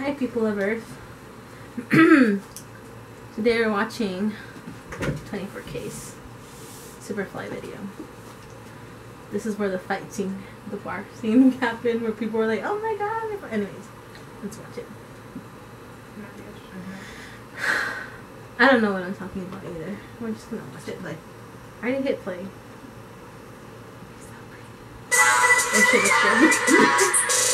Hi, people of Earth. Today we're watching 24K Superfly video. This is where the fight scene, the bar scene happened, where people were like, "Oh my god!" Anyways, let's watch it. I don't know what I'm talking about either. We're just gonna watch it. Play. I already hit play. Oh shit,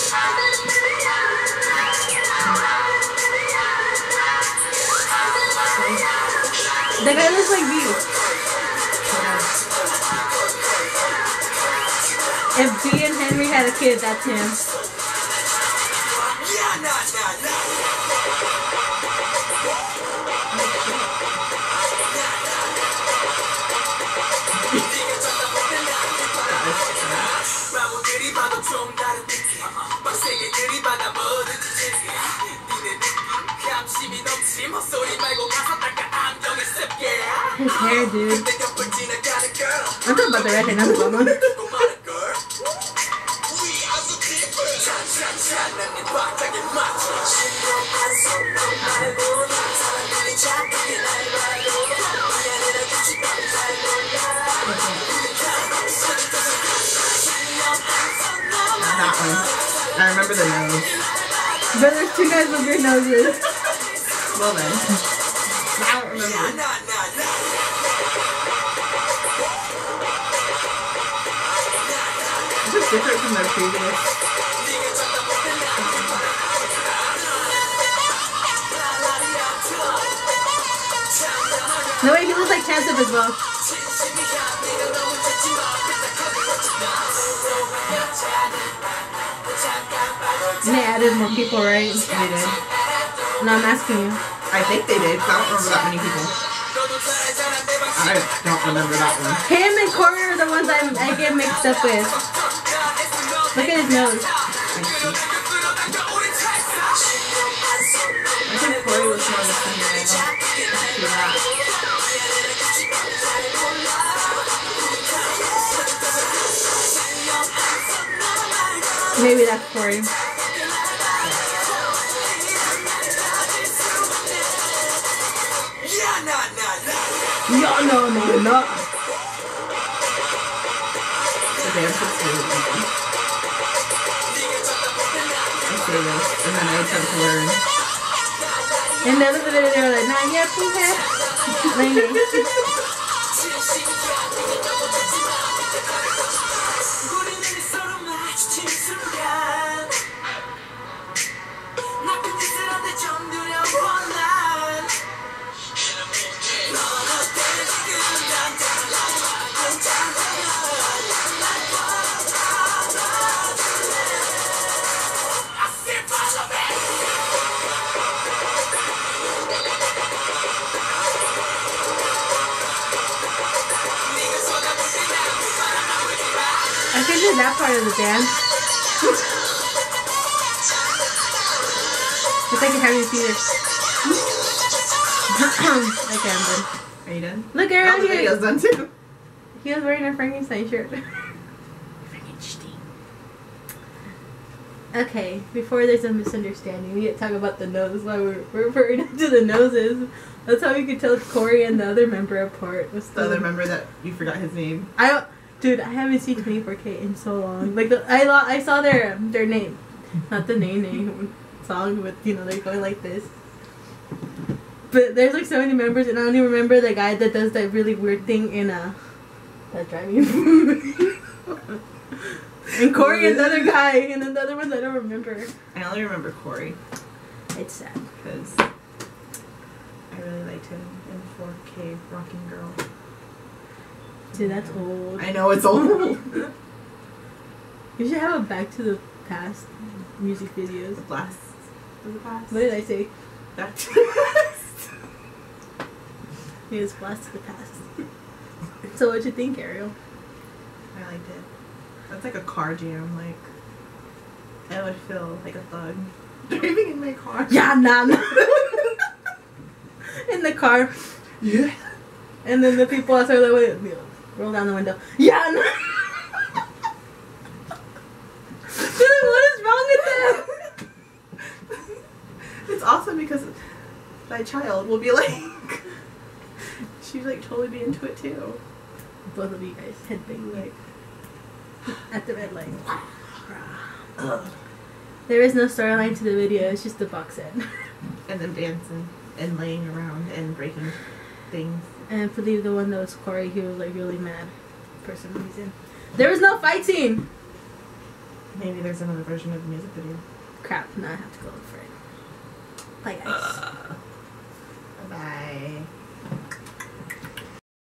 That guy looks like me. If B and Henry had a kid, that's him. His hair, dude. I'm talking about the redhead, not the blonde one. That one. I remember the nose. But there's two guys with weird noses. Well then. I don't remember. This is different from their previous. No way, he looks like Chance as well. And they added more people, right? They did. No, I'm asking you. I think they did. I don't remember that many people. I don't remember that one. Him and Cory are the ones I, I get mixed up with. Look at his nose. I think Cory was more a singer. I don't see that. Maybe that's Cory. No, no, no, no. The dance is really easy. I say this, and then I attempt to learn. And the other they were like, nah, yeah, please. Do that part of the dance. It's like having a fever. okay, I'm done. Are you done? Look Oh, around the here. done too. He was wearing a Frankenstein shirt. Frankenstein. Okay, before there's a misunderstanding, we need to talk about the nose Why we're, we're referring to the noses. That's how you could tell Cory and the other member apart. Was The other member that you forgot his name. I don't, dude. I haven't seen 24K in so long. Like the, I lo- I saw their their name, not the name name song, but you know they're going like this. But there's like so many members, and I don't even remember the guy that does that really weird thing in uh that driving and Cory and the guy, and then the other ones I don't remember. I only remember Cory It's sad. because I really liked him in 4K Rocking Girl. Dude, that's old. I know it's old. You should have a Back to the Past music videos. The Blast. It Blast? What did I say? That. It was Blast to the Past. So what'd you think, Ariel? I liked it. That's like a car jam. Like I would feel like a thug driving in my car. Yeah, nah, nah. In the car, Yeah. and then the people outside the window roll down the window. Yeah, nah. Dude, what is wrong with them? It's awesome because my child will be like, she'd like totally be into it too. Both of you guys headbang like at the red light. Ugh. There is no storyline to the video. It's just the box set. And then dancing and laying around and breaking things. and I believe the one that was Cory, he was like really mad for some reason. There was no fight scene. Maybe there's another version of the music video. Crap. Now I have to go look for it. Bye guys. Bye bye.